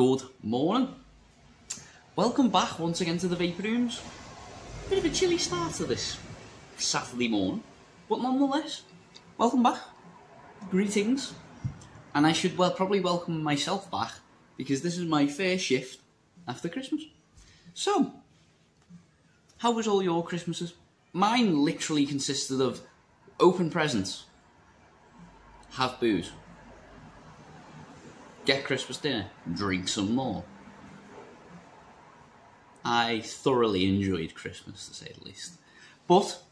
good morning. Welcome back once again to the Vape Rooms. Bit of a chilly start to this Saturday morning, but nonetheless, welcome back. Greetings. And I should well probably welcome myself back because this is my first shift after Christmas. So, how was all your Christmases? Mine literally consisted of open presents, have booze, get Christmas dinner, drink some more. I thoroughly enjoyed Christmas, to say the least. But,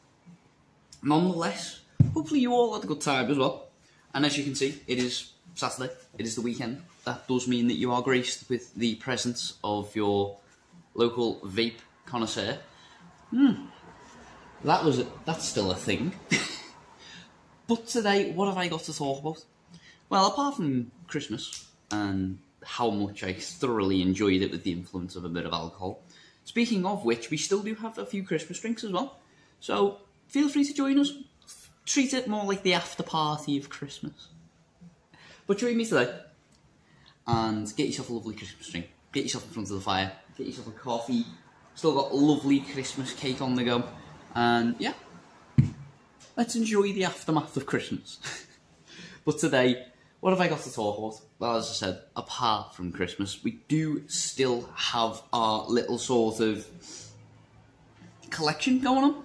nonetheless, hopefully you all had a good time as well. And as you can see, it is Saturday, it is the weekend. That does mean that you are graced with the presence of your local vape connoisseur. Hmm, that was a, that's still a thing. but today, what have I got to talk about? Well, apart from Christmas and how much I thoroughly enjoyed it with the influence of a bit of alcohol. Speaking of which, we still do have a few Christmas drinks as well. So feel free to join us. Treat it more like the after party of Christmas. But join me today and get yourself a lovely Christmas drink. Get yourself in front of the fire. Get yourself a coffee. Still got lovely Christmas cake on the go. And yeah, let's enjoy the aftermath of Christmas. but today, what have I got to talk about? Well, as I said, apart from Christmas, we do still have our little sort of collection going on.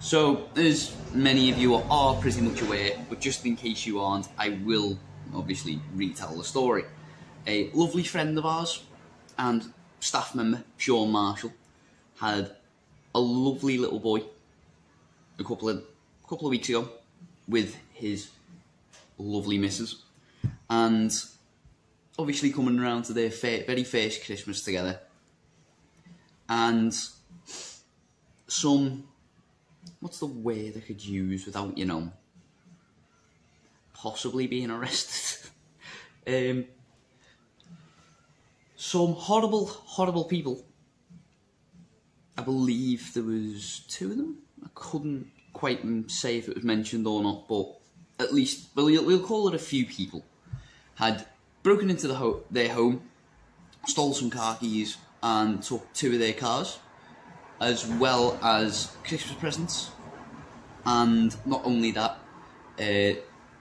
So, as many of you are pretty much aware, but just in case you aren't, I will obviously retell the story. A lovely friend of ours and staff member, Sean Marshall, had a lovely little boy a couple of a couple of weeks ago with his lovely missus, and obviously coming around to their very first Christmas together, and some what's the word I could use without you know possibly being arrested. um, some horrible, horrible people. I believe there was two of them. I couldn't quite say if it was mentioned or not, but at least we'll, we'll call it a few people had broken into the ho- their home, stole some car keys, and took two of their cars, as well as Christmas presents, and not only that, uh,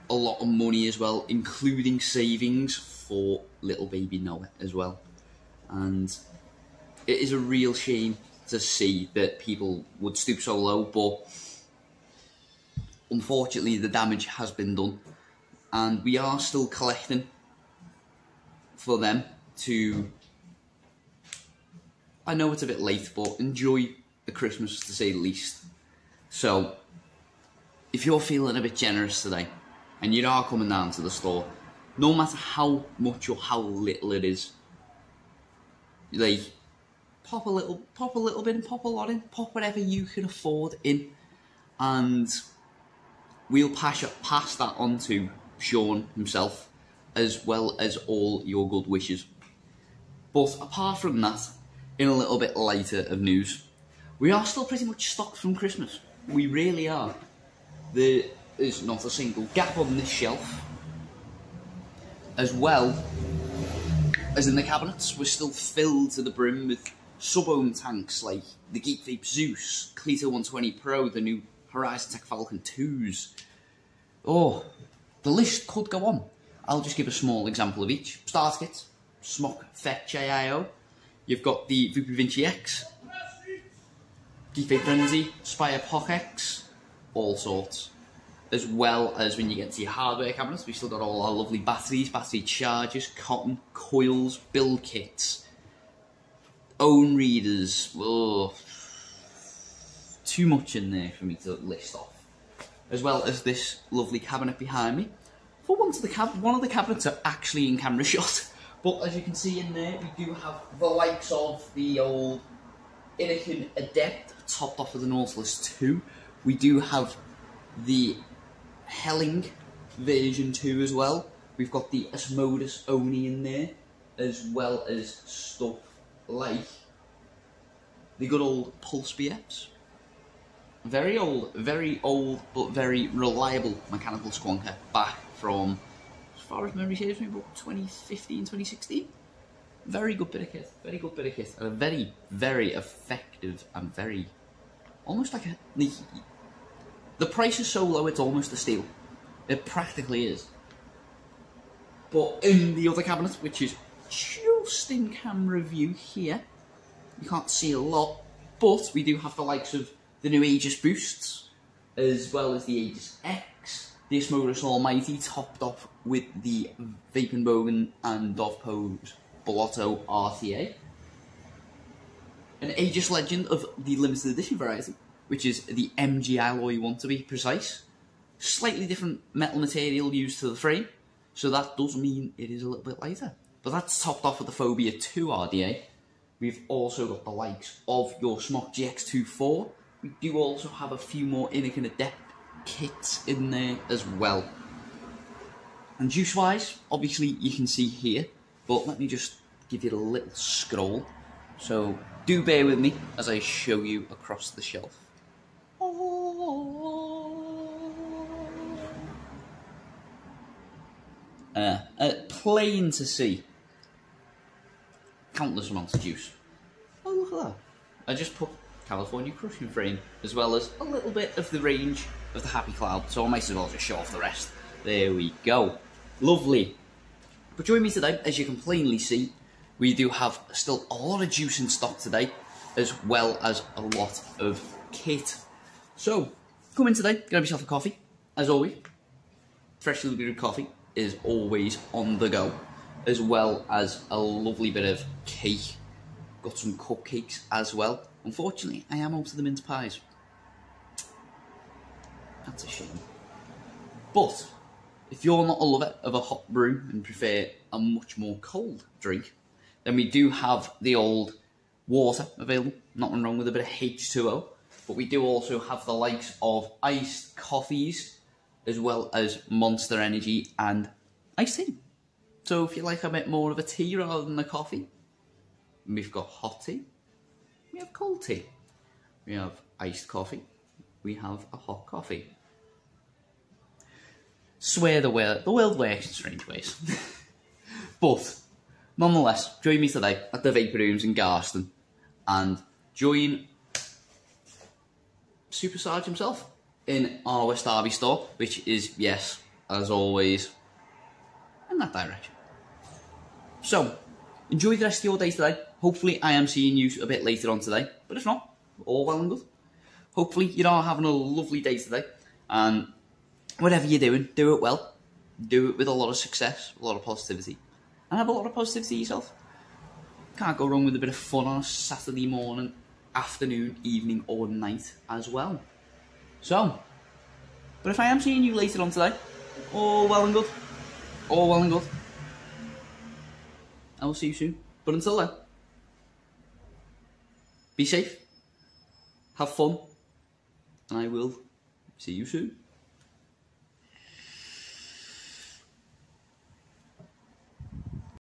a lot of money as well, including savings for little baby Noah as well, and it is a real shame to see that people would stoop so low, but unfortunately the damage has been done and we are still collecting for them to I know it's a bit late but enjoy the Christmas to say the least. So if you're feeling a bit generous today and you are coming down to the store no matter how much or how little it is like pop a little pop a little bit and pop a lot in pop whatever you can afford in and we'll pass, pass that on to Sean himself, as well as all your good wishes. But apart from that, in a little bit lighter of news, we are still pretty much stocked from Christmas. We really are. There is not a single gap on this shelf. As well as in the cabinets, we're still filled to the brim with sub-ohm tanks like the Geek Vape Zeus, Cleito 120 Pro, the new Horizon Tech Falcon 2s. Oh, the list could go on. I'll just give a small example of each. Start kit, Smok Fetch AIO. You've got the Voopoo Vinci X, Geek Frenzy, Spire PockeX, all sorts. As well as when you get to your hardware cabinets, we've still got all our lovely batteries, battery chargers, cotton, coils, build kits, ohm readers. Oh, too much in there for me to list off. As well as this lovely cabinet behind me. For once, the cab- one of the cabinets are actually in camera shot. But as you can see in there, we do have the likes of the old Innokin Adept topped off with the Nautilus 2. We do have the Helling version 2 as well. We've got the Asmodus Oni in there, as well as stuff like the good old Pulse BFs. Very old, very old, but very reliable mechanical squonker back from, as far as memory serves me, about 2015, 2016. Very good bit of kit. Very good bit of kit. And a very, very effective and very, almost like a, the, the price is so low it's almost a steal. It practically is. But in the other cabinet, which is just in camera view here, you can't see a lot, but we do have the likes of the new Aegis Boosts, as well as the Aegis X, the Asmodus Almighty topped off with the Vaping Bogan and Dovpo's Blotto RTA. An Aegis Legend of the limited edition variety, which is the MG alloy one to be precise. Slightly different metal material used to the frame, so that does mean it is a little bit lighter. But that's topped off with the Phobia 2 RDA. We've also got the likes of your Smok GX24. We do also have a few more Innokin Adept kits in there as well. And juice-wise, obviously you can see here, but let me just give you a little scroll. So do bear with me as I show you across the shelf. Uh, uh, plain to see. Countless amounts of juice. Oh, look at that. I just put California Crushing Frame, as well as a little bit of the range of the Happy Cloud, so I might as well just show off the rest. There we go. Lovely. But join me today, as you can plainly see, we do have still a lot of juice in stock today, as well as a lot of kit. So, come in today, grab yourself a coffee, as always. Freshly brewed coffee is always on the go, as well as a lovely bit of cake. Got some cupcakes as well. Unfortunately, I am out of the mince pies. That's a shame. But, if you're not a lover of a hot brew and prefer a much more cold drink, then we do have the old water available. Nothing wrong with a bit of H2O. But we do also have the likes of iced coffees, as well as Monster Energy and iced tea. So if you like a bit more of a tea rather than a coffee, we've got hot tea, we have cold tea, we have iced coffee, we have a hot coffee. Swear the world, the world works in strange ways. but, nonetheless, join me today at the Vaper Rooms in Garston and join Super Sarge himself in our West Derby store, which is, yes, as always, in that direction. So, enjoy the rest of your day today. Hopefully, I am seeing you a bit later on today, but if not, all well and good. Hopefully, you are having a lovely day today, and whatever you're doing, do it well. Do it with a lot of success, a lot of positivity, and have a lot of positivity yourself. Can't go wrong with a bit of fun on a Saturday morning, afternoon, evening, or night as well. So, but if I am seeing you later on today, all well and good. All well and good. I will see you soon. But until then, be safe, have fun, and I will see you soon.